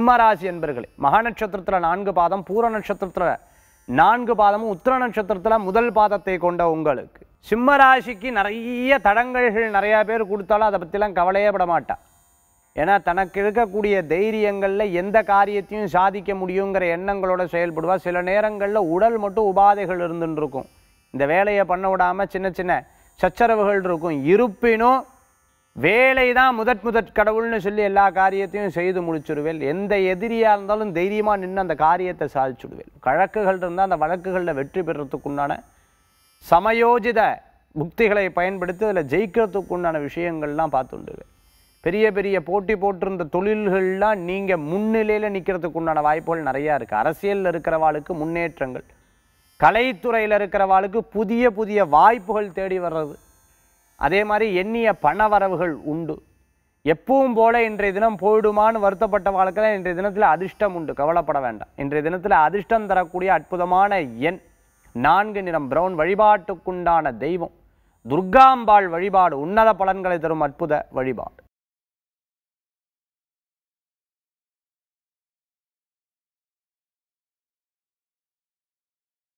சிம்மராசி என்பர்களே மகா நட்சத்திரத்தில் நான்கு பாதம் பூர நட்சத்திரத்தில் நான்கு பாதமும் உத்திர நட்சத்திரத்தில் முதல் பாதத்தை கொண்ட உங்களுக்கு. சிம்மராசிக்கு நிறைய தடங்கல்கள் நிறையா பேர் கொடுத்தாலும் அதை பற்றிலாம் கவலையே பட மாட்டான் ஏன்னா தனக்கு இருக்கக்கூடிய தைரியங்களில் எந்த காரியத்தையும் சாதிக்க முடியுங்கிற எண்ணங்களோட செயல்படுவா. சில நேரங்களில் உடல் மட்டும் உபாதைகள் இருந்துன்னு இருக்கும். இந்த வேலையை பண்ண விடாமல் சின்ன சின்ன சச்சரவுகள் இருக்கும். இருப்பினும் வேலை தான் முதற் முதற் கடவுள்னு சொல்லி எல்லா காரியத்தையும் செய்து முடிச்சிடுவேன். எந்த எதிரியாக இருந்தாலும் தைரியமாக நின்று அந்த காரியத்தை சாதிச்சுடுவேன். வழக்குகள் இருந்தால் அந்த வழக்குகளில் வெற்றி பெறத்துக்குண்டான சமயோஜித புக்திகளை பயன்படுத்தி அதில் ஜெயிக்கிறதுக்கு உண்டான விஷயங்கள்லாம் பார்த்துண்டுவேன் பெரிய பெரிய போட்டி போட்டிருந்த தொழில்கள்லாம் நீங்கள் முன்னிலையில் நிற்கிறதுக்கு உண்டான வாய்ப்புகள் நிறையா இருக்குது அரசியலில் இருக்கிறவாளுக்கு முன்னேற்றங்கள் கலைத்துறையில் இருக்கிறவாளுக்கு புதிய புதிய வாய்ப்புகள் தேடி வர்றது. அதே மாதிரி எண்ணிய பண வரவுகள் உண்டு. எப்பவும் போல இன்றைய தினம் போயிடுமான்னு வருத்தப்பட்ட வாழ்க்கையில் இன்றைய தினத்தில் அதிர்ஷ்டம் உண்டு. கவலைப்பட வேண்டாம். இன்றைய தினத்தில் அதிர்ஷ்டம் தரக்கூடிய அற்புதமான எண் நான்கு நிறம் பிரவுன் வழிபாட்டுக்குண்டான தெய்வம். துர்காம்பாள் வழிபாடு உன்னத பலன்களை தரும் அற்புத வழிபாடு.